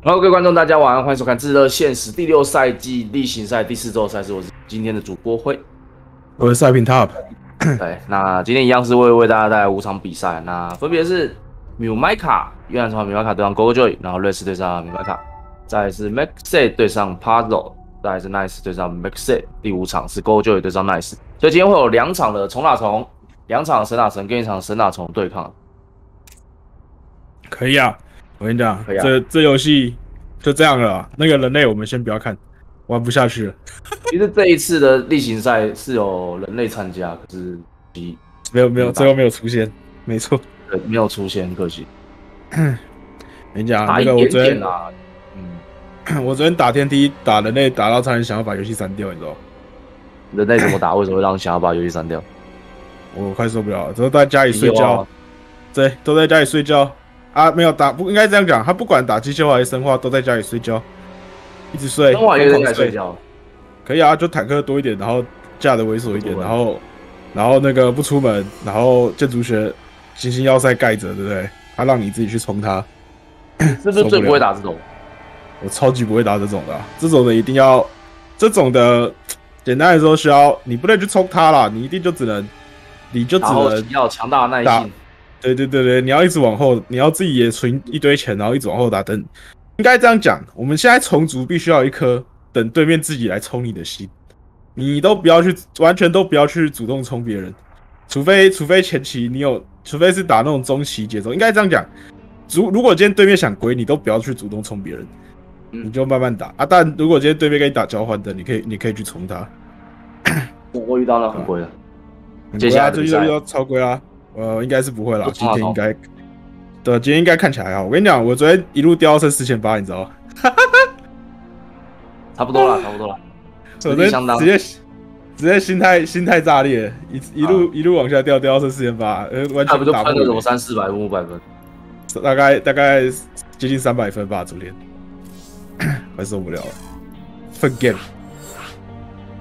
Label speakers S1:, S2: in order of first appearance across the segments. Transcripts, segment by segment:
S1: Hello，各位观众，大家晚上欢迎收看《炙热现实》第六赛季例行赛第四周赛事，我是今天的主播辉。
S2: 我是赛品 Top，
S1: 对，那今天一样是会为大家带来五场比赛，那分别是米麦卡越南场米麦卡对上 Gogo Joy，然后瑞士对上米麦卡，再来是 Maxe 对上 Puzzle，再来是 Nice 对上 Maxe，第五场是 Gogo Joy 对上 Nice，所以今天会有两场的虫打虫，两场神打神跟一场神打虫对抗。
S2: 可以啊。我跟你讲，
S1: 啊
S2: 这这游戏就这样了啊。那个人类我们先不要看，玩不下去了。
S1: 其实这一次的例行赛是有人类参加，可是其
S2: 没有没有，最后没有出现。没错，
S1: 呃没有出现，可惜
S2: 我跟你讲，那个我昨天。
S1: 嗯，
S2: 我昨天打天梯打人类打到差点想要把游戏删掉，你知道吗？
S1: 人类怎么打？为什么会让你想要把游戏删掉？
S2: 我快受不了了，都在家里睡觉
S1: 啊，
S2: 对，都在家里睡觉啊。没有打不应该这样讲，他不管打机械化还是生化，都在家里睡觉，一直睡，
S1: 生化也
S2: 疯狂
S1: 在睡觉，
S2: 可以啊，就坦克多一点，然后架的猥琐一点，然后然后那个不出门，然后建筑学行星要塞盖着，对不对？他让你自己去冲他，
S1: 是不是最不会打这种？
S2: 我超级不会打这种的啊、这种的一定要，这种的简单来说需要你不能去冲他啦，你一定就只能，你就只能
S1: 要有强大的耐
S2: 打
S1: 性。
S2: 对对对对，你要一直往后，你要自己也存一堆钱，然后一直往后打。等应该这样讲，我们现在重组必须要有一颗等对面自己来冲你的心，你都不要去，完全都不要去主动冲别人，除非除非前期你有，除非是打那种中期节奏，应该这样讲。如如果今天对面想归，你都不要去主动冲别人，
S1: 嗯
S2: 你就慢慢打啊。但如果今天对面跟你打交换的，你可以你可以去冲他。
S1: 我我遇到了很贵的，
S2: 很
S1: 接下来的比赛
S2: 贵啊这遇到超贵啊，呃，应该是不会啦，今天应该，对，今天应该看起来还好。我跟你讲，我昨天一路掉到剩四千八，你知道吗？
S1: 差不多了，差不多了。
S2: 昨天直接直接心态心态炸裂，一一路、一路往下掉，掉到剩四千八，呃，完全打不回，
S1: 喷了什么三四百分、五百分？
S2: 大概大概接近三百分吧，昨天，快受不了了。分 game，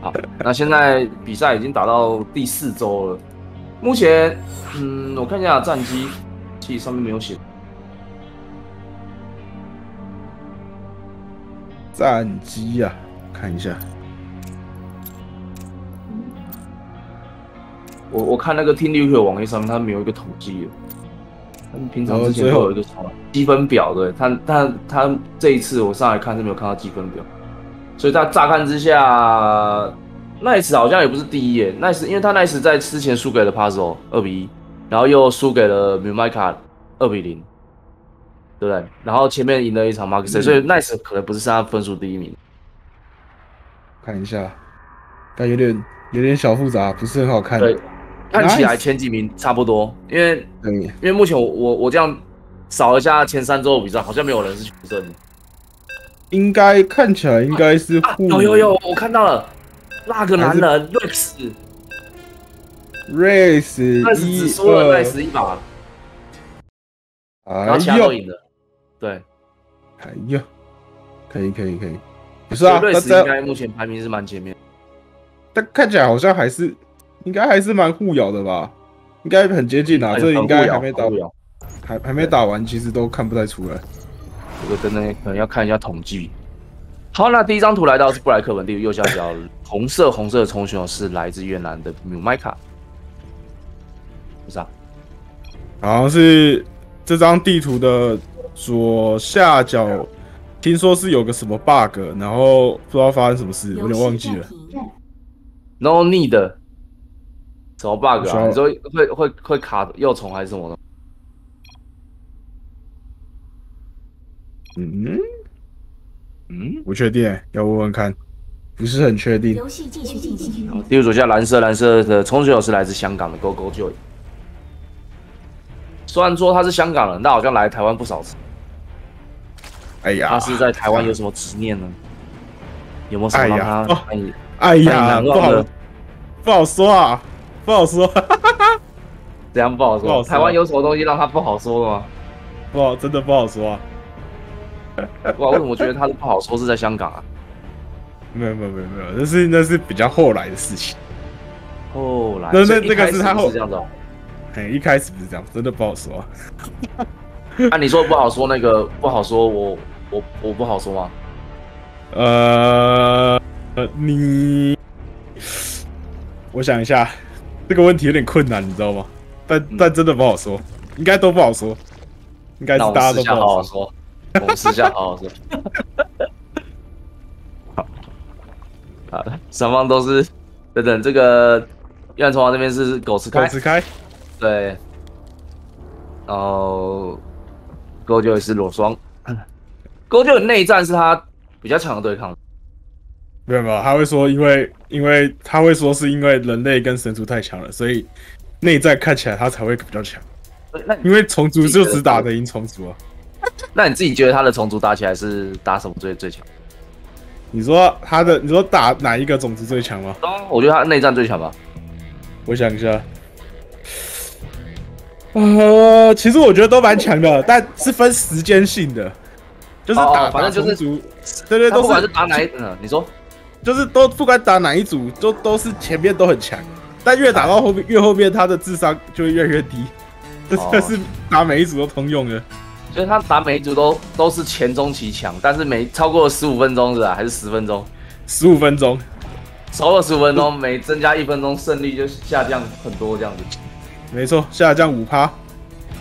S1: 好，那现在比赛已经打到第四周了。目前，嗯，我看一下战机，其实上面没有写。
S2: 战机啊，看一下，
S1: 我我看那个 Team Liquid 网页上面，它没有一个统计的。他们平常之前都有一个什么积分表，的，他他他这一次我上来看是没有看到积分表，所以他乍看之下，Nice 好像也不是第一耶，Nice 因为他 Nice 在之前输给了 Puzzle 二比一，然后又输给了 m u m i k a 二比零，对不对？然后前面赢了一场 Mark
S2: 嗯
S1: 所以 Nice 可能不是他分数第一名。
S2: 看一下，但有点有点小复杂，不是很好看。
S1: 对，看起来前几名差不多，因为
S2: 对，
S1: 因为目前我我我这样扫一下前三周的比赛，好像没有人是全胜的。
S2: 应该看起来应该是
S1: 有有有，我看到了，那个男人
S2: Rex，race
S1: 但是只
S2: 一
S1: 输了
S2: 二
S1: Nice 一把，然
S2: 哎
S1: 后其他都
S2: 呦
S1: 赢了。对，
S2: 哎呦，可以可以可以，不是啊，
S1: 瑞士应该目前排名是蛮前面。
S2: 但看起来好像还是应该还是蛮互咬的吧，应该很接近啊，这应该还没打还还没打完，其实都看不太出来。
S1: 这个真的可能要看一下统计。好，那第一张图来到是布莱克文地右下角红色红色的冲选手是来自越南的米麦卡，不是啊？
S2: 好像是这张地图的左下角，听说是有个什么 bug，然后不知道发生什么事，有点忘记了。
S1: No need，什么 bug 啊？你说会会会卡幼虫还是什么的？
S2: 嗯，
S1: 嗯，
S2: 不确定，要问问看，不是很确定。
S3: 游戏继续进行。
S1: 好，第五组叫蓝色蓝色的冲选手是来自香港的 Go Go Joy。虽然说他是香港人，但好像来台湾不少次。
S2: 哎呀
S1: 他，是在台湾有什么执念呢？有没有什么让
S2: 哎呀哎呀，不好不好说啊，不好说，
S1: 怎样不好说？
S2: 不好说
S1: 台湾有什么东西让他不好说的吗？
S2: 不好，真的不好说啊。
S1: 哇，为什么我觉得他的不好说是在香港啊？
S2: 没有没有没有没有，那是那是比较后来的事情。
S1: 后来，
S2: 那那那个是他后
S1: 是这样子哦。
S2: 哎，一开始不是这样，真的不好说啊。
S1: 你说不好说，那个不好说，我我我不好说吗？
S2: 呃，呃你，我想一下，这个问题有点困难，你知道吗？但但真的不好说，应该都不好说，应该是大家都不
S1: 好
S2: 说。
S1: 说，我们私下好好说。好，好的，双方都是等等，这个月亮虫王这边是狗吃开，
S2: 狗子开，
S1: 对，然后勾就也是裸双，勾就的内战是他比较强的对抗，
S2: 没有没有，他会说，因为因为他会说是因为人类跟神族太强了，所以内在看起来他才会比较强。
S1: 那
S2: 因为虫族就只打得赢虫族啊。
S1: 那你自己觉得他的虫族打起来是打什么最最强？
S2: 你说他的，你说打哪一个种族最强吗？
S1: 我觉得他内战最强吧。
S2: 我想一下，呃，其实我觉得都蛮强的，但是分时间性的，就是
S1: 哦
S2: 打
S1: 反正就是
S2: 打虫族，对对，都
S1: 不管是
S2: 是
S1: 打哪一，嗯，你说
S2: 就是都不管打哪一组，都都是前面都很强，但越打到后面越后面，他的智商就会越来越低。这
S1: 哦
S2: 这是打每一组都通用的。
S1: 就是他打每一组都都是前中期强，但是每超过十五分钟是吧？还是十分钟？
S2: 十五分钟，
S1: 超过十五分钟，每增加一分钟，胜率就下降很多这样子。
S2: 没错，下降五趴。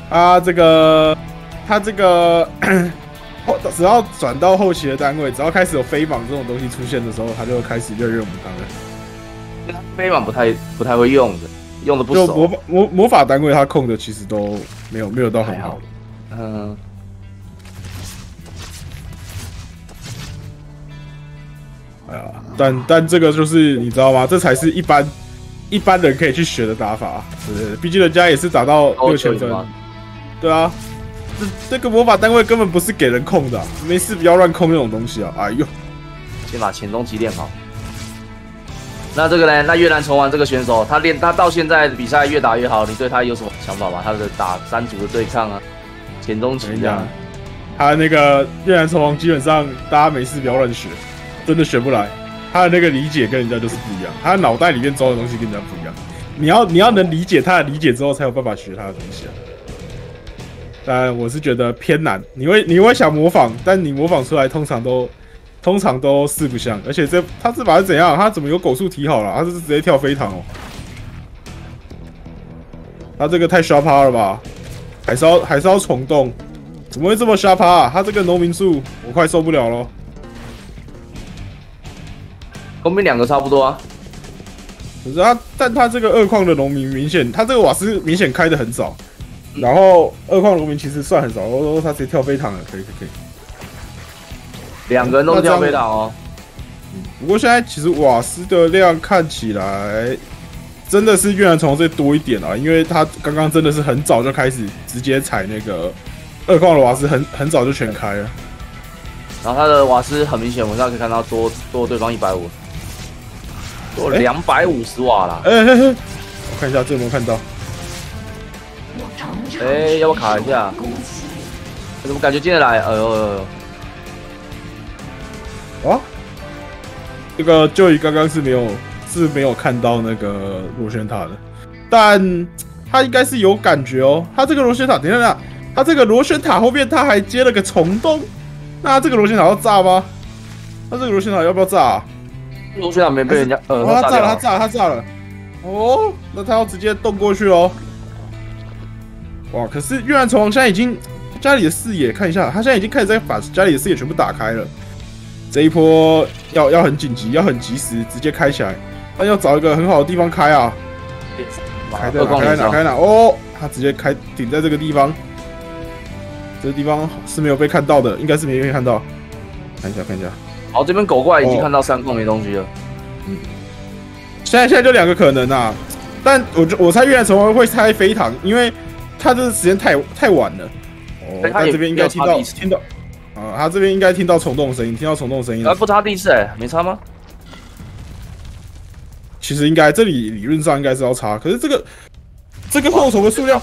S2: 啊，这个他这个 后只要转到后期的单位，只要开始有飞蟒这种东西出现的时候，他就会开始越来越母汤了。
S1: 飞马不太不太会用的，用的不熟。
S2: 就魔法魔魔法单位，他控的其实都没有没有到很好
S1: 嗯，
S2: 哎呀，但但这个就是你知道吗？这才是一般一般人可以去学的打法，对不对？毕竟人家也是打到六千分，
S1: 吗？
S2: 对啊。这这个魔法单位根本不是给人控的啊、没事不要乱控那种东西啊！哎呦，
S1: 先把前中期练好。那这个呢？那越南虫王这个选手，他练他到现在比赛越打越好，你对他有什么想法吗？他的打三组的对抗啊，前中期这样
S2: 我跟你讲，他那个越南城王基本上大家没事不要乱学，真的学不来。他的那个理解跟人家就是不一样，他脑袋里面装的东西跟人家不一样。你要你要能理解他的理解之后，才有办法学他的东西啊。但我是觉得偏难，你会你会想模仿，但你模仿出来通常都通常都四不像，而且这他这把是怎样？他怎么有狗速提好了？他这是直接跳飞堂哦。他这个太刷趴了吧？还是要还是要虫洞？怎么会这么瞎趴、啊？他这个农民术我快受不了了。
S1: 后面两个差不多啊。
S2: 可是他，但他这个二矿的农民明显，他这个瓦斯明显开的很早，然后二矿农民其实算很少，我说他直接跳飞塔了，可以可以可以。
S1: 两个人都是跳飞塔哦。
S2: 不过现在其实瓦斯的量看起来真的是越南虫最多一点啊，因为他刚刚真的是很早就开始直接踩那个二矿的瓦斯很很早就全开了。
S1: 然后他的瓦斯很明显，我们现在可以看到多多对方一百五，多
S2: 哎
S1: 两百五十瓦啦。
S2: 哎、嘿嘿，我看一下这有没有看到？
S1: 哎、要不要卡一下？怎么感觉进得来？哎呦哎呦哎呦！
S2: 啊，这个就以刚刚是没有是没有看到那个螺旋塔的，但他应该是有感觉哦。他这个螺旋塔，等一下，等一下，他这个螺旋塔后面他还接了个虫洞，那这个螺旋塔要炸吗？他这个螺旋塔要不要炸、啊？
S1: 螺旋塔没被人家呃
S2: 哦，他炸了，他
S1: 炸了。
S2: 他炸了。哦，那他要直接动过去哦。哇，可是越南虫王现在已经家里的视野看一下，他现在已经开始在把家里的视野全部打开了。这一波要要很紧急，要很及时，直接开起来。但要找一个很好的地方开啊，开在哪？开在哪？开哪？哦，他直接开顶在这个地方，这个地方是没有被看到的，应该是没被看到。看一下，看一下。
S1: 好，这边狗过来已经
S2: 哦
S1: 看到三矿没东西了。
S2: 现在现在就两个可能啊，但我就我猜越南虫王会猜飞堂，因为他这个时间太太晚了。哦，
S1: 对他
S2: 这边应该听到听到啊，他这边应该听到虫洞的声音，听到虫洞的声音了。
S1: 啊，不插地势哎，没插吗？
S2: 其实应该这里理论上应该是要插，可是这个这个后虫的数量，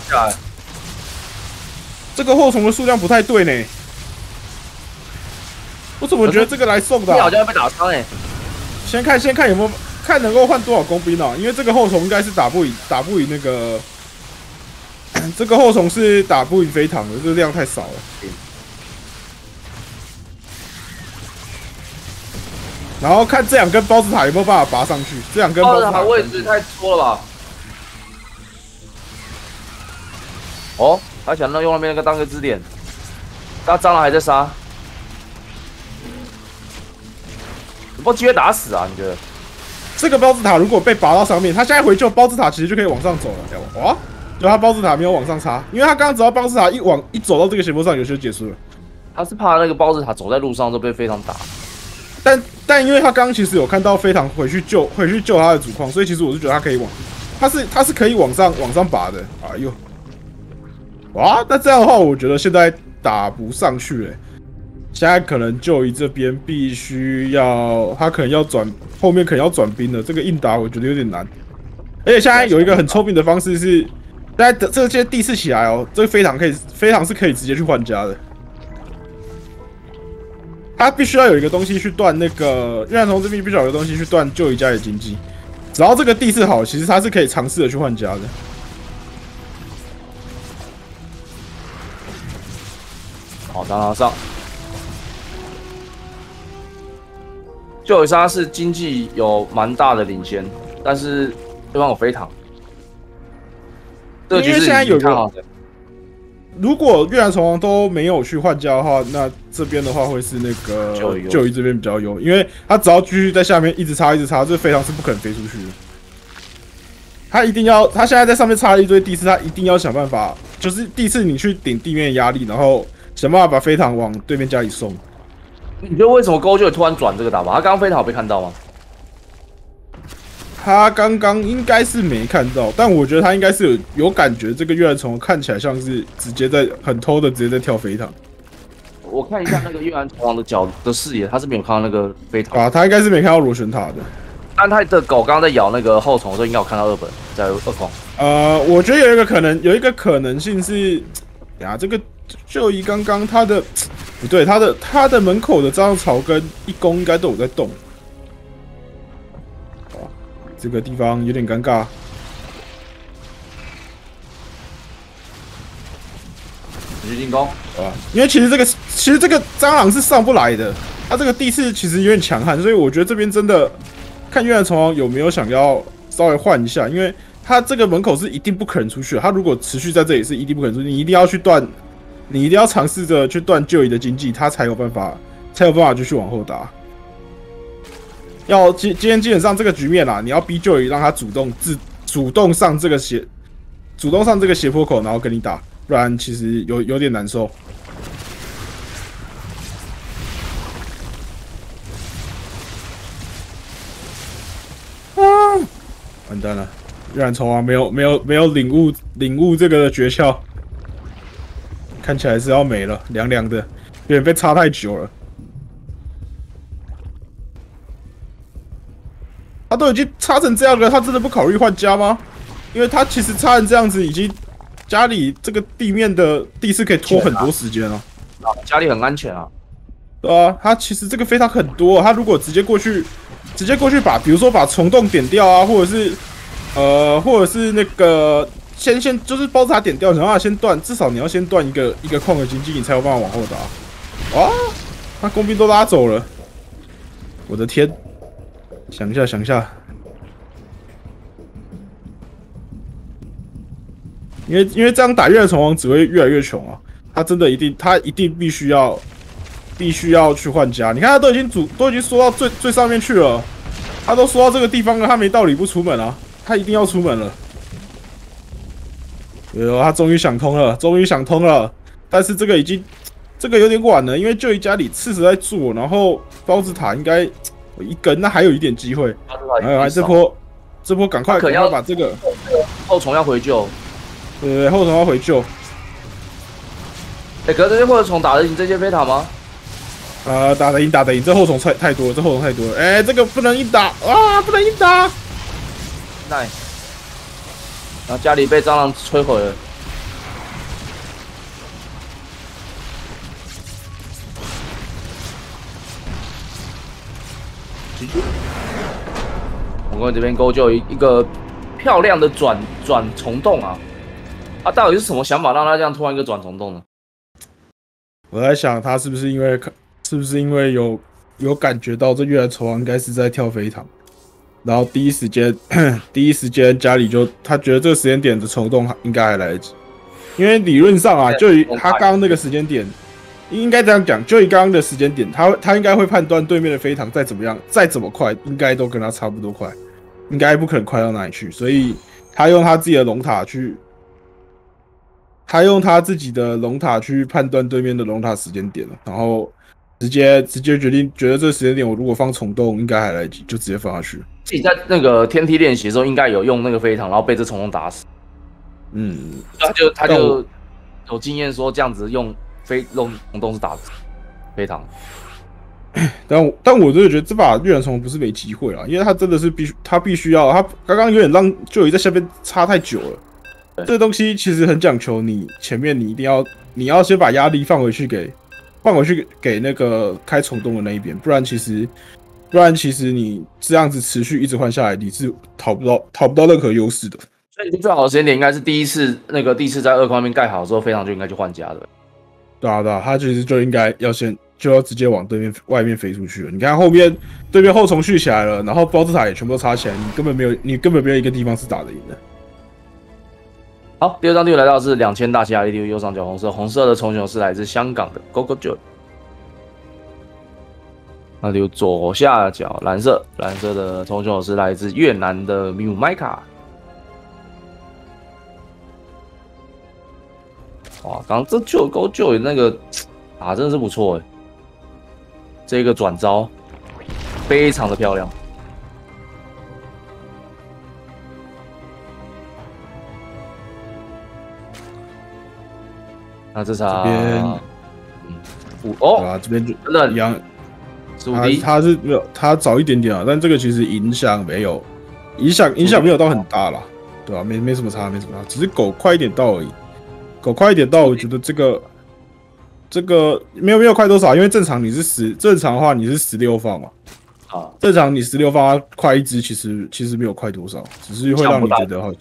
S2: 这个后虫的数量不太对呢。我怎么觉得这个来送的啊、
S1: 你好像要被打伤哎。
S2: 先看先看有没有看能够换多少工兵啊？因为这个后虫应该是打不赢打不赢那个，这个后虫是打不赢飞糖的，这个量太少了。然后看这两根包子塔有没有办法拔上去。这两根
S1: 包
S2: 子塔
S1: 位置太多了吧？哦，他想用那边那个当个支点，那蟑螂还在杀，有没有机会打死啊？你觉得？
S2: 这个包子塔如果被拔到上面，他现在回救包子塔其实就可以往上走了。哇！就他包子塔没有往上插，因为他刚刚只要包子塔一往一走到这个斜坡上，游戏就结束了。
S1: 他是怕那个包子塔走在路上都被非常打，
S2: 但但因为他刚刚其实有看到飞糖回去救回去救他的主矿，所以其实我是觉得他可以往，他是他是可以往上往上拔的。哎呦！哇，那这样的话，我觉得现在打不上去哎。现在可能就医这边必须要，他可能要转后面可能要转兵了。这个硬打我觉得有点难。而且现在有一个很聪明的方式是，在这些地势起来哦，这个飞堂可以飞堂是可以直接去换家的。他必须要有一个东西去断那个月亮虫这边必须要有个东西去断旧一家的经济。只要这个地势好，其实他是可以尝试的去换家的。
S1: 好，当然上。就有沙是经济有蛮大的领先，但是对方有飞塔。
S2: 因为现在有一个，如果越南虫王都没有去换家的话，那这边的话会是那个就鱼这边比较优，因为他只要继续在下面一直插一直插，这飞常是不可能飞出去的。他一定要，他现在在上面插了一堆地刺，他一定要想办法，就是地刺你去顶地面压力，然后想办法把飞堂往对面家里送。
S1: 你觉得为什么勾就会突然转这个打法？他刚刚飞塔被看到吗？
S2: 他刚刚应该是没看到，但我觉得他应该是有有感觉。这个月亮虫看起来像是直接在很偷的直接在跳飞塔。
S1: 我看一下那个月亮虫王的角的视野，他是没有看到那个飞塔
S2: 啊，他应该是没看到螺旋塔的。
S1: 但他的狗刚刚在咬那个后虫的时候，应该有看到二本在二框。
S2: 呃，我觉得有一个可能，有一个可能性是，呀，这个就以刚刚他的。不对，他的他的门口的张草跟一公应该都有在动。哇，这个地方有点尴尬。
S1: 继续进攻，
S2: 啊，因为其实这个其实这个蟑螂是上不来的，他这个地势其实有点强悍，所以我觉得这边真的看月亮虫王有没有想要稍微换一下，因为他这个门口是一定不可能出去，他如果持续在这里是一定不可能出去，你一定要去断。你一定要尝试着去断旧椅的经济，他才有办法，才有办法继续往后打。要今今天基本上这个局面啦，你要逼旧椅让他主动自主动上这个斜，主动上这个斜坡口，然后跟你打，不然其实有有点难受。啊！完蛋了，月然虫王没有没有没有领悟领悟这个诀窍。看起来是要没了，凉凉的，有点被插太久了。他都已经插成这样了，他真的不考虑换家吗？因为他其实插成这样子，已经家里这个地面的地势可以拖很多时间了。
S1: 啊，家里很安全啊。
S2: 对啊，他其实这个飞塔很多，他如果直接过去，直接过去把，比如说把虫洞点掉啊，或者是呃，或者是那个。先先就是包子塔点掉，然后先断，至少你要先断一个一个矿的经济，你才有办法往后打。啊，他工兵都拉走了，我的天！想一下，想一下，因为因为这样打月亮虫王只会越来越穷啊，他真的一定他一定必须要必须要去换家。你看他都已经组都已经缩到最最上面去了，他都缩到这个地方了，他没道理不出门啊，他一定要出门了。有，他终于想通了，终于想通了。但是这个已经，这个有点晚了，因为就一家里次时在做，然后包子塔应该一根，那还有一点机会。哎，这波，这波赶快赶快把这个
S1: 后虫要回救。
S2: 对对，后虫要回救。
S1: 哎，可是这些后虫打得赢这些飞塔吗？
S2: 啊，打得赢，打得赢。这后虫太太多，这后虫太多了。哎，这个不能硬打啊，不能硬打。
S1: Nice。然后家里被蟑螂摧毁了。我们这边勾就一一个漂亮的转转虫洞啊！啊，到底是什么想法让他这样突然一个转虫洞呢？
S2: 我在想他是不是因为是不是因为有有感觉到这月来虫王应该是在跳飞堂，然后第一时间 第一时间家里就他觉得这个时间点的虫洞应该还来得及，因为理论上啊，就以他刚刚那个时间点，应该这样讲，就以刚刚的时间点，他他应该会判断对面的飞堂再怎么样，再怎么快，应该都跟他差不多快，应该不可能快到哪里去，所以他用他自己的龙塔去。他用他自己的龙塔去判断对面的龙塔时间点了，然后直接直接决定，觉得这个时间点我如果放虫洞应该还来得及，就直接放下去。
S1: 自己在那个天梯练习的时候，应该有用那个飞堂，然后被这虫洞打死。
S2: 嗯，
S1: 他就他就有经验说这样子用飞龙虫洞是打死飞堂。
S2: 但但我真的觉得这把月亮虫不是没机会啊，因为他真的是必须他必须要他刚刚有点让就已在下边插太久了。这东西其实很讲求，你前面你一定要，你要先把压力放回去给，放回去给那个开虫洞的那一边，不然其实，不然其实你这样子持续一直换下来，你是讨不到讨不到任何优势的。
S1: 所以最好的时间点应该是第一次那个第一次在二方面盖好之后，非常就应该去换家的。
S2: 对啊对啊，他其实就应该要先就要直接往对面外面飞出去了。你看后面对面后虫续起来了，然后包子塔也全部都插起来，你根本没有你根本没有一个地方是打得赢的。
S1: 好，第二张地图来到是两千大气压力地图，右上角红色，红色的虫熊是来自香港的 Gogo Joe。那就左下角蓝色，蓝色的虫熊是来自越南的 Miu Mika。哇，刚这就 Go Joy 那个啊，真的是不错哎，这个转招非常的漂亮。那这场，嗯，五哦，
S2: 这边就
S1: 真的
S2: 一样，
S1: 他
S2: 他是没有他早一点点啊，但这个其实影响没有，影响影响没有到很大啦，对吧？没没什么差，没什么差，只是狗快一点到而已，狗快一点到，我觉得这个这个没有没有快多少，因为正常你是十，正常的话你是十六放嘛，
S1: 啊，
S2: 正常你十六放快一只，其实其实没有快多少，只是会让你觉得好。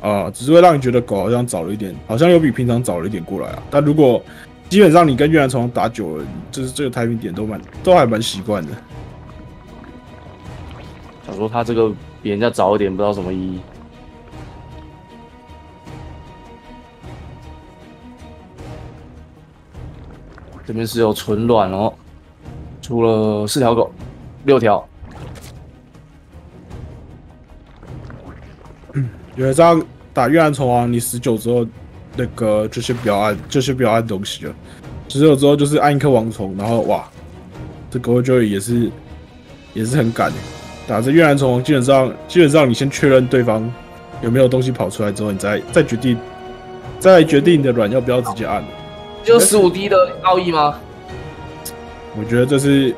S2: 啊，只是会让你觉得狗好像早了一点，好像有比平常早了一点过来啊。但如果基本上你跟越南虫打久了，就是这个太平点都蛮都还蛮习惯的。
S1: 想说他这个比人家早一点，不知道什么意义。这边是有纯卵哦，出了四条狗，六条。
S2: 觉得这样打越南虫王，你十九之后，那个就是不要按，就是不要按东西了。十九之后就是按一颗王虫，然后哇，这狗就也是也是很赶。打这越南虫王，基本上基本上你先确认对方有没有东西跑出来之后，你再再决定再决定你的卵要不要直接按。
S1: 就十五滴的奥义吗？
S2: 我觉得这是，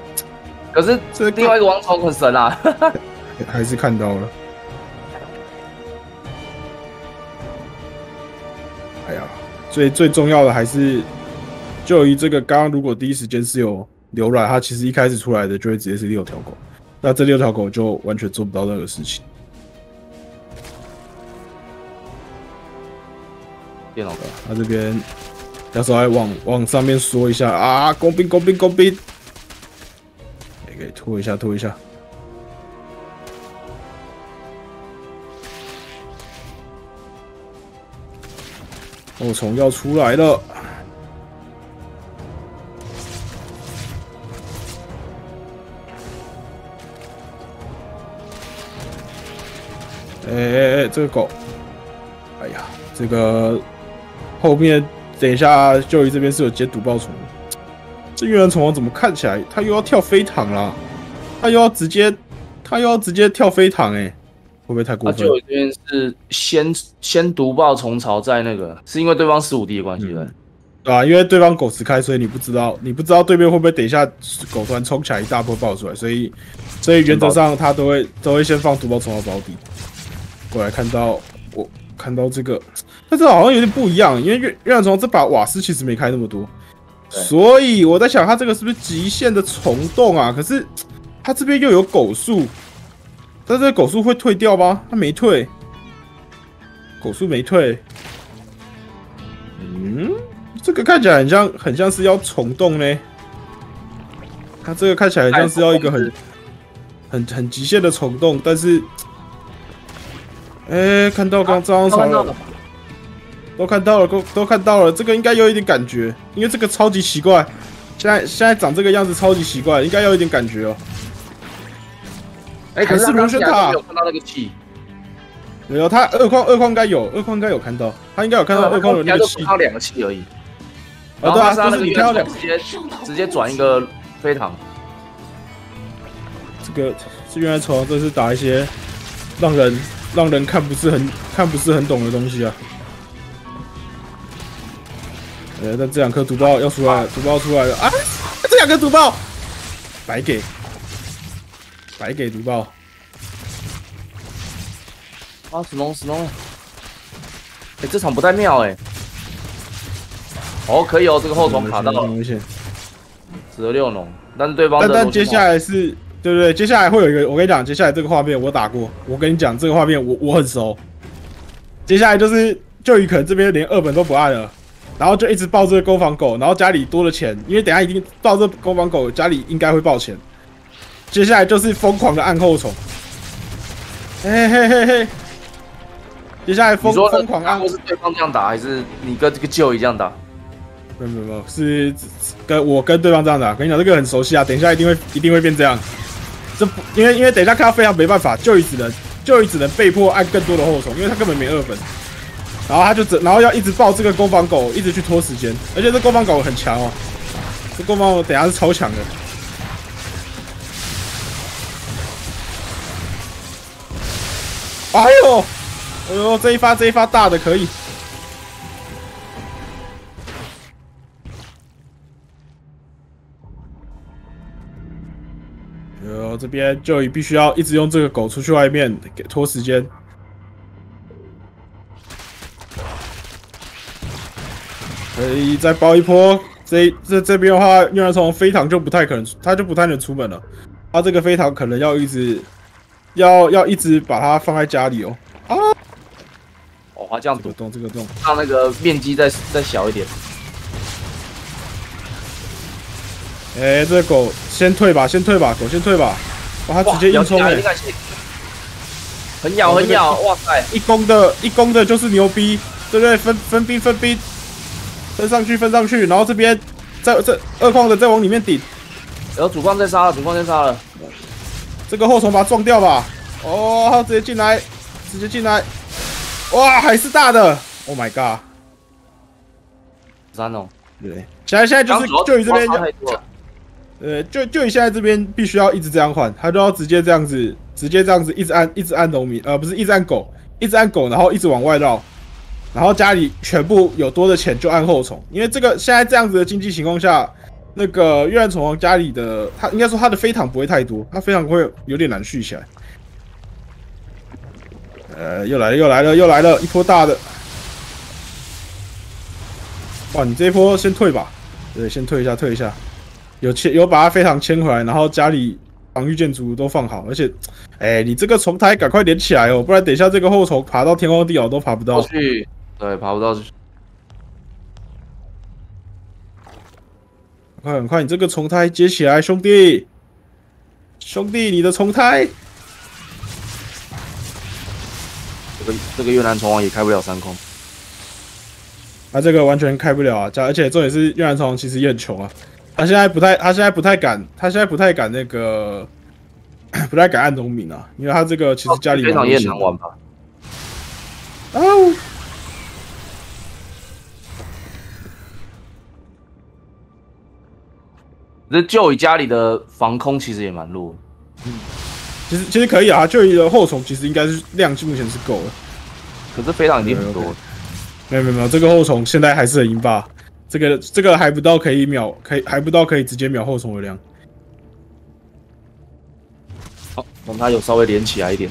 S1: 可是这另外一个王朝很神啊，
S2: 还是看到了。哎呀最最重要的还是，就于这个刚刚，如果第一时间是有流卵，它其实一开始出来的就会直接是六条狗，那这六条狗就完全做不到任何事情。
S1: 电脑的，
S2: 他这边到时候还往往上面说一下啊，工兵工兵工兵，可以拖一下拖一下。后虫要出来了！哎哎哎，这个狗！哎呀，这个后面等一下，就鱼这边是有接毒爆虫。这月亮虫王怎么看起来他又要跳飞躺了？他又要直接，他又要直接跳飞堂哎！会不会太过分？
S1: 就这边是先先毒爆虫巢，在那个是因为对方十五 D 的关系对？
S2: 对啊，因为对方狗吃开，所以你不知道，你不知道对面会不会等一下狗突然冲起来一大波爆出来，所以所以原则上他都会都会先放毒爆虫巢保底。过来看到我看到这个，但这好像有点不一样，因为月月亮虫这把瓦斯其实没开那么多，所以我在想他这个是不是极限的虫洞啊？可是他这边又有狗树。但这个狗树会退掉吗？它没退，狗树没退。嗯，这个看起来很像，很像是要虫洞呢。它这个看起来像是要一个很很很极限的虫洞，但是，哎、看到刚张潮了，都看到了，都都看到了，这个应该有一点感觉，因为这个超级奇怪，现在现在长这个样子超级奇怪，应该要有一点感觉哦。
S1: 哎，可
S2: 还是
S1: 是
S2: 螺旋塔
S1: 没有看到那个气，
S2: 没有，他二矿二矿应该有，二矿应该有看到，他应该有看到二矿的那个气
S1: 就看。到两个气而已。
S2: 啊，对啊，就是你看到两
S1: 直接直接转一个飞堂，
S2: 这个是原来虫，这是打一些让人让人看不是很看不是很懂的东西啊。呃，但这两颗毒爆要出来了，毒爆出来了啊！这两颗毒爆，白给，白给毒爆。
S1: 啊，史龙史龙，哎，这场不太妙哎。哦，可以哦，这个后虫卡到了
S2: 很危险。
S1: 十六龙，但是对方
S2: 但
S1: 的
S2: 但接下来是，对不对？接下来会有一个，我跟你讲，接下来这个画面我打过，我跟你讲这个画面我我很熟。接下来就是就宇可能这边连二本都不爱了，然后就一直抱这个攻防狗，然后家里多了钱，因为等一下一定抱这攻防狗，家里应该会抱钱。接下来就是疯狂的按后虫，嘿嘿嘿嘿。接下来疯疯狂按
S1: 或是对方这样打，还是你跟这个旧一这样打？
S2: 没有没有是跟我跟对方这样打。跟你讲，这个很熟悉啊，等一下一定会一定会变这样。这不因为因为等一下看到非常没办法，就只能就只能被迫按更多的后虫，因为他根本没二本。然后他就只然后要一直抱这个攻防狗，一直去拖时间，而且这攻防狗很强哦，这攻防狗等下是超强的。哎呦，哎呦，这一发这一发大的可以。呃，这边就必须要一直用这个狗出去外面给拖时间。可以再包一波。这这这边的话，婴儿虫飞堂就不太可能，他就不太能出门了。他这个飞堂可能要一直要要一直把它放在家里哦。啊，
S1: 哦，他这样赌，
S2: 这个洞，这个洞。
S1: 让那个面积再再小一点。
S2: 哎、这个狗先退吧，先退吧，狗先退吧。哇，它直接硬冲哎、
S1: 很咬很咬，哇塞！
S2: 一攻的一攻的就是牛逼，对不对？分分兵分兵，分上去分上去，然后这边再这二矿的再往里面顶，
S1: 然后主矿再杀了，主矿再杀了，
S2: 这个后虫把它撞掉吧。哦，直接进来，直接进来，哇，还是大的，Oh my god！
S1: 三哦。
S2: 对，现在现在就是就你这边
S1: 主矿杀太多了。
S2: 呃，就就你现在这边必须要一直这样换，他都要直接这样子，直接这样子一直按一直按农民，呃，不是一直按狗，一直按狗，然后一直往外绕，然后家里全部有多的钱就按后虫，因为这个现在这样子的经济情况下，那个月亮虫王家里的他应该说他的飞糖不会太多，他飞糖会有点难续起来。呃，又来了，又来了，又来了一波大的。哇，你这一波先退吧，对，先退一下，退一下。有牵有把它飞常牵回来，然后家里防御建筑都放好，而且，哎、你这个虫台赶快连起来哦，不然等一下这个后虫爬到天荒地老都爬不到。
S1: 去，对，爬不到。
S2: 快很快，你这个虫胎接起来，兄弟，兄弟，你的虫胎，
S1: 这个这个越南虫王也开不了三空，
S2: 他、这个完全开不了啊！加而且重点是越南虫王其实也很穷啊，他现在不太，他现在不太敢，他现在不太敢那个，不太敢按农民啊，因为他这个其实家里
S1: 非常玩吧？
S2: 哦，
S1: 这就以家里的防空其实也蛮弱，嗯
S2: 其实其实可以啊，就一个后虫其实应该是量目前是够了。
S1: 可是非常已经很多
S2: 对，没有没有没有，这个后虫现在还是很赢吧？这个这个还不到可以秒，可以还不到可以直接秒后虫的量。
S1: 好，让它有稍微连起来一点。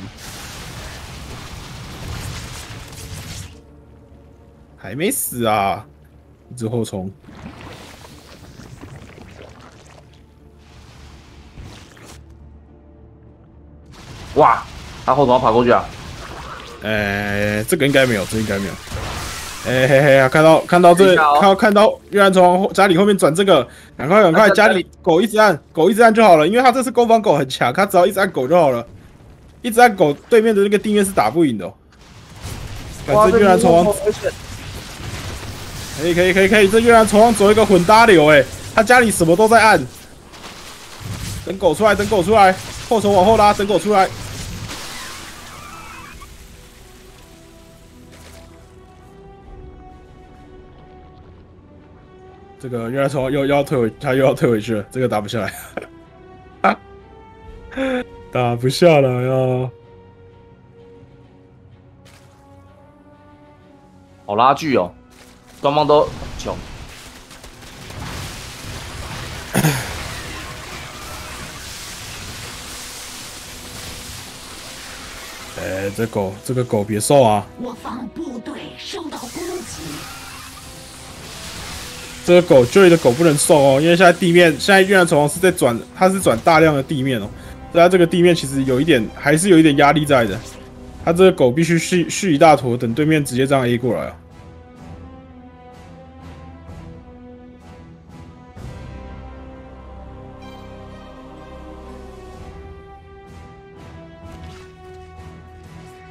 S2: 还没死啊！一只后虫，
S1: 哇，他后怎么爬过去啊！
S2: 呃，这个应该没有，这个应该没有。哎嘿嘿啊！看到看到这看到看到月亮从家里后面转这个，赶快赶快！家里狗一直按，狗一直按就好了，因为他这次攻防狗很强，他只要一直按狗就好了，一直按狗，对面的那个地面是打不赢的、哦。
S1: 哇，
S2: 反正月亮虫王！可以可以可以可以，这月亮虫王走一个混搭流，哎，他家里什么都在按。等狗出来，等狗出来，后手往后拉，等狗出来。这个月亮虫王又又要退回，他又要退回去了，这个打不下来，打不下来啊！
S1: 好拉锯哦，双方都穷。
S2: 哎，这狗这个狗别瘦啊！
S3: 我方部队受到攻击，
S2: 这个狗这里的狗不能送哦，因为现在地面现在月亮虫王是在转，它是转大量的地面哦，所以它这个地面其实有一点还是有一点压力在的。它这个狗必须续续一大坨，等对面直接这样 A 过来啊。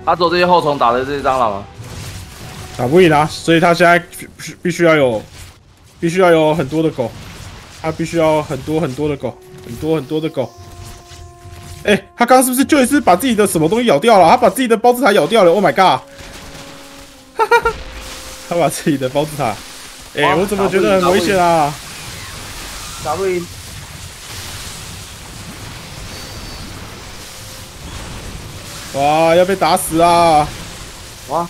S1: 他走这些后虫打的这些蟑螂吗？
S2: 打不赢啊，所以他现在必必必须要有，必须要有很多的狗，他必须要很多很多的狗，很多很多的狗。哎、他刚刚是不是就一次把自己的什么东西咬掉了？他把自己的包子塔咬掉了！Oh my god！哈哈哈，他把自己的包子塔，哎、
S1: 哇
S2: 我怎么觉得很危险啊？
S1: 打不赢。
S2: 哇，要被打死啊！
S1: 哇，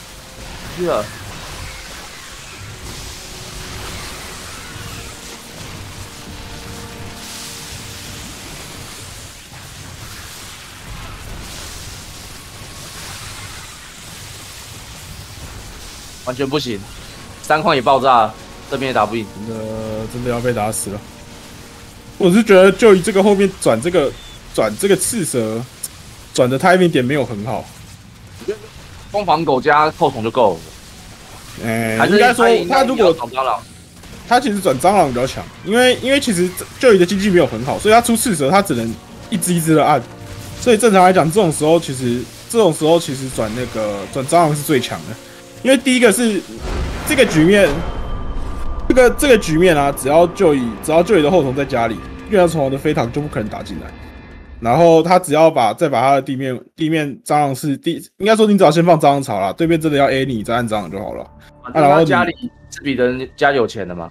S1: 去了。完全不行，三矿也爆炸，这边也打不赢。
S2: 真的真的要被打死了。我是觉得就以这个后面转这个转这个刺蛇转的 timing 点没有很好。
S1: 攻防狗加后虫就够了。
S2: 哎、
S1: 还是
S2: 应该说他如果
S1: 找蟑螂，
S2: 他其实转蟑螂比较强，因为因为其实就你的经济没有很好，所以他出刺蛇他只能一只一只的按，所以正常来讲，这种时候其实这种时候其实转那个转蟑螂是最强的，因为第一个是这个局面，这个这个局面啊，只要就以只要就以的后虫在家里，月亮虫王的飞塔就不可能打进来。然后他只要把再把他的地面地面蟑螂是地，应该说你只要先放蟑螂巢啦，对面真的要 A 你再按蟑螂就好了。然后
S1: 家里是比人家有钱的嘛。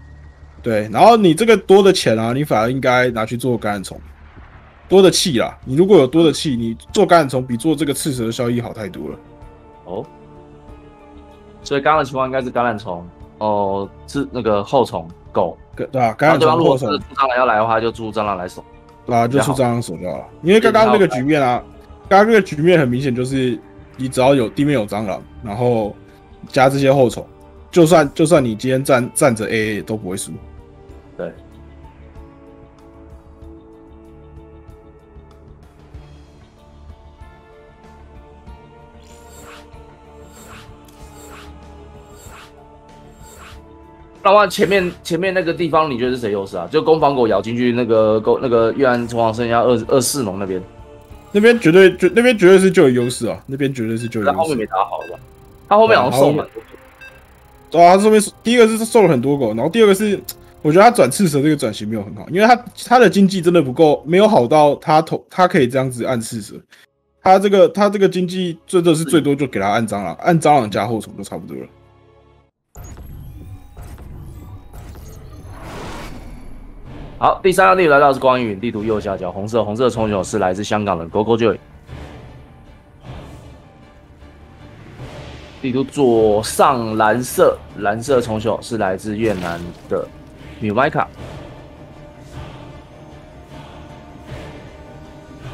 S2: 对，然后你这个多的钱啊，你反而应该拿去做感染虫，多的气啦。你如果有多的气，你做感染虫比做这个刺蛇的效益好太多了。
S1: 哦，所以刚刚的情况应该是橄榄虫哦，是那个后虫狗，
S2: 对对吧？感染虫后虫
S1: 蟑螂要来的话，就住蟑螂来守。
S2: 啊，就出蟑螂手就好了。因为刚刚那个局面啊，刚刚那个局面很明显就是你只要有地面有蟑螂，然后加这些后虫，就算就算你今天站站着 A 都不会输。
S1: 那么前面前面那个地方，你觉得是谁优势啊？就攻防狗咬进去那个狗那个越安虫王剩下二二四农那边，
S2: 那边绝对绝那边绝对是就有优势啊，那边绝对是就有优势
S1: 但后面没。打好吧？他后面好像送蛮多。
S2: 对啊，他这边第一个是受了很多狗，然后第二个是我觉得他转刺蛇这个转型没有很好，因为他他的经济真的不够，没有好到他投他可以这样子按刺蛇。他这个他这个经济真的是最多就给他按蟑螂，按蟑螂加后虫就差不多了。
S1: 好，第三张地图来到是光云地图右下角，红色红色的冲球是来自香港的 GoGo Joy。地图左上蓝色蓝色冲球是来自越南的 m 麦卡。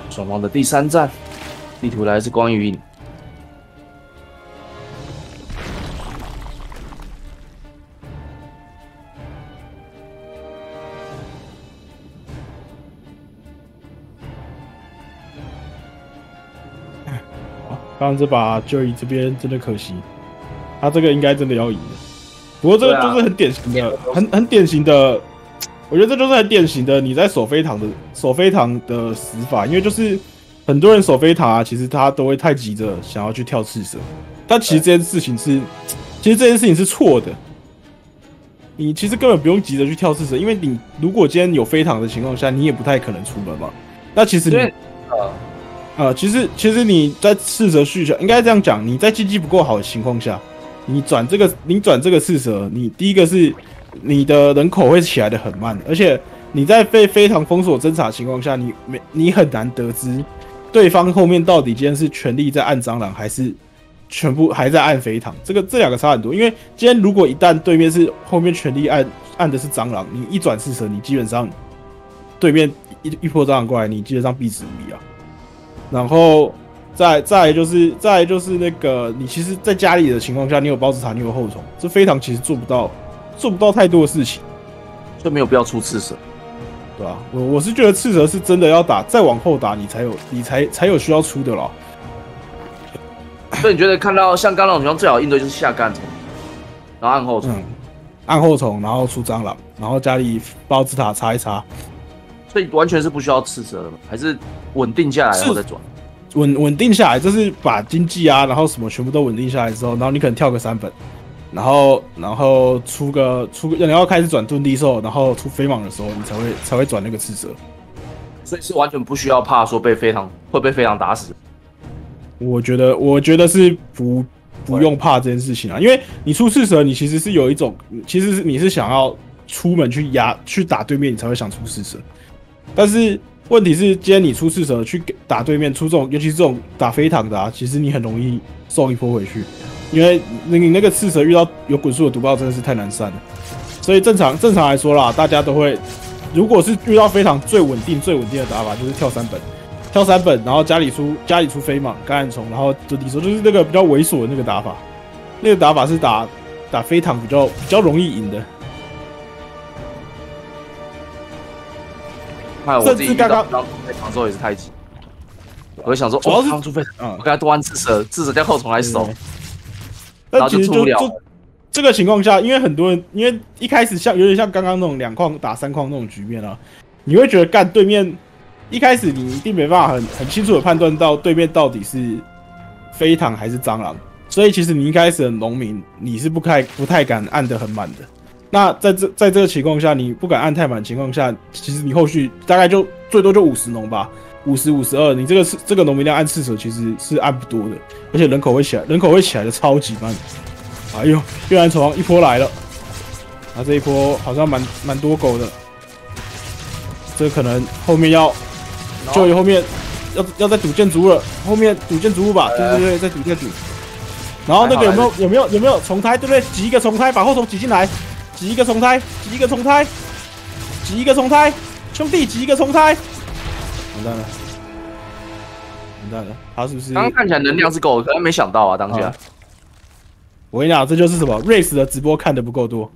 S1: 双方的第三站，地图来自光云。
S2: 刚刚这把就以这边真的可惜，他这个应该真的要赢的。不过这个就是很典型的，很很典型的，我觉得这就是很典型的你在守飞堂的守飞堂的死法，因为就是很多人守飞塔、啊，其实他都会太急着想要去跳刺蛇，但其实这件事情是，其实这件事情是错的。你其实根本不用急着去跳刺蛇，因为你如果今天有飞堂的情况下，你也不太可能出门嘛。那其实你
S1: 呃，
S2: 其实其实你在四蛇续下，应该这样讲，你在经济不够好的情况下，你转这个你转这个四蛇，你第一个是你的人口会起来的很慢，而且你在被非常封锁侦查情况下，你没你很难得知对方后面到底今天是全力在按蟑螂，还是全部还在按飞糖，这个这两个差很多。因为今天如果一旦对面是后面全力按按的是蟑螂，你一转四蛇，你基本上对面一一波蟑螂过来，你基本上必死无疑啊。然后再再就是再就是那个，你其实在家里的情况下，你有包子塔，你有后虫，这非常其实做不到做不到太多的事情，
S1: 就没有必要出刺蛇。
S2: 对吧、我我是觉得赤蛇是真的要打，再往后打，你才有你才才有需要出的了。
S1: 所以你觉得看到像刚刚那种情况，最好应对就是下干虫，然后按后虫。
S2: 嗯，按后虫，然后出蟑螂，然后家里包子塔擦一擦，
S1: 所以完全是不需要刺蛇的嘛？还是稳定下来然后再转？
S2: 稳稳定下来，就是把经济啊，然后什么全部都稳定下来之后，然后你可能跳个三本，然后然后出个出个，你要开始转遁地兽，然后出飞蟒的时候，你才会才会转那个赤蛇。
S1: 所以是完全不需要怕说被飞堂会被飞堂打死。
S2: 我觉得，我觉得是不不用怕这件事情啊，因为你出赤蛇，你其实是有一种，其实是你是想要出门去压去打对面，你才会想出赤蛇。但是问题是，今天你出赤蛇去打对面，出这种尤其是这种打飞堂的啊，其实你很容易送一波回去，因为你你那个赤蛇遇到有滚速的毒爆，真的是太难散了。所以正常正常来说啦，大家都会，如果是遇到飞堂最稳定最稳定的打法，就是跳三本。跳三本，然后家里出家里出飞蟒、橄榄虫，然后就你说就是那个比较猥琐的那个打法，那个打法是打打飞堂比较比较容易赢的。
S1: 还有我自己遇
S2: 甚至刚刚
S1: 到当初飞堂之后也是太急，我就想说，哦，
S2: 主要是
S1: 当初飞，
S2: 嗯。
S1: 我，跟他多按刺蛇，刺蛇掉后重来守
S2: 对，但
S1: 然后
S2: 其实就
S1: 就出不了。
S2: 这个情况下，因为很多人因为一开始像有点像刚刚那种两矿打三矿那种局面啊，你会觉得干对面一开始你一定没办法很很清楚的判断到对面到底是飞堂还是蟑螂，所以其实你一开始的农民你是不太不太敢按的很满的。那在这在这个情况下，你不敢按太满情况下，其实你后续大概就最多就五十农吧，五十五十二，你这个是这个农民量按刺手其实是按不多的，而且人口会起来，人口会起来的超级慢。哎呦，越南虫一波来了，啊这一波好像蛮蛮多狗的，这可能后面要就有后面要要再赌建筑物了，后面赌建筑物吧，对对对，再赌再赌。然后那个有没有有没有有没有重胎，对不对？挤一个重胎，把后头挤进来，挤一个重胎，挤一个重胎，挤一个重胎，兄弟挤一个重胎，完蛋了，完蛋了，他是不是？
S1: 刚刚看起来能量是够的，可能没想到啊，当下
S2: 啊我跟你讲，这就是什么？Race 的直播看的不够多。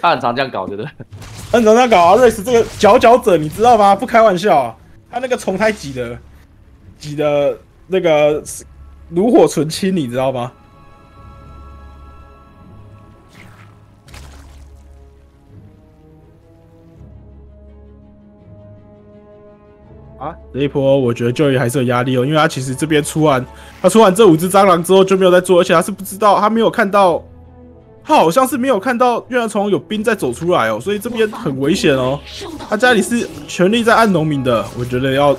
S1: 他很常这样搞，对不对？
S2: 很常这样搞啊，Race 这个佼佼者，你知道吗？不开玩笑啊，他那个重胎挤的，挤的那个炉火纯青，你知道吗？啊，这一波我觉得就业还是有压力哦，因为他其实这边出完，他出完这五只蟑螂之后就没有再做，而且他是不知道，他没有看到，他好像是没有看到月亮虫有兵在走出来哦，所以这边很危险哦。他家里是全力在按农民的，我觉得要，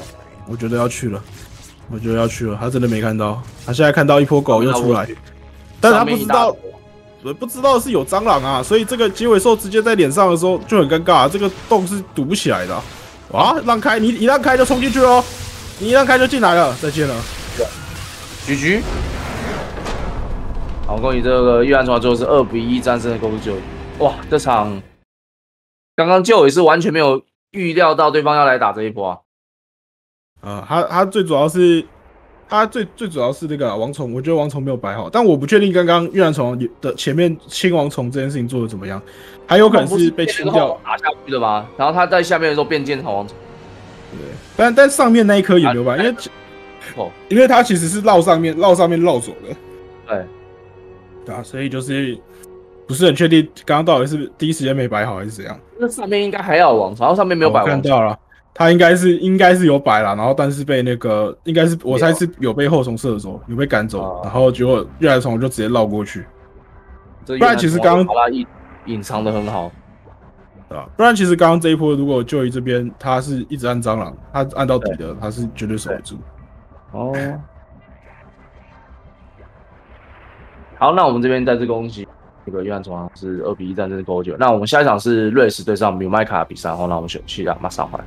S2: 我觉得要去了，我觉得要去了，他真的没看到，他现在看到一波狗又出来，但是他不知道，不知道是有蟑螂啊，所以这个结尾兽直接在脸上的时候就很尴尬、啊，这个洞是堵不起来的啊、哇，让开，你一让开就冲进去哦，你一让开就进来了，再见了。
S1: 局局。好，恭喜这个越南船最后是二比一战胜了公主九。哇，这场刚刚就也是完全没有预料到对方要来打这一波啊。
S2: 呃，他他最主要是，他最最主要是那个王虫，我觉得王虫没有摆好，但我不确定刚刚越南虫的前面清王虫这件事情做的怎么样，还有可能是被清掉，
S1: 打下去的吧？然后他在下面的时候变剑草王虫，
S2: 对，但但上面那一颗也没有摆，因为
S1: 哦，
S2: 因为它其实是绕上面绕上面绕走的，
S1: 对，
S2: 对啊，所以就是不是很确定，刚刚到底是第一时间没摆好还是怎样？
S1: 那上面应该还要有王，然后上面没有摆
S2: 我看
S1: 王，
S2: 到了，他应该是应该是有摆了，然后但是被那个应该是我猜是有被后虫射走，有被赶走，
S1: 哦
S2: 然后结果越来虫就直接绕过去，不然其实刚刚
S1: 把它隐隐藏的很好。
S2: 对吧？不然其实刚刚这一波如果就一这边他是一直按蟑螂，他按到底的，他是绝对守不住。
S1: 哦，好，那我们这边再次恭喜这个约翰虫是二比一战胜 Go 九。那我们下一场是瑞士对上米麦卡的比赛，然后那我们选去啊，马上回来。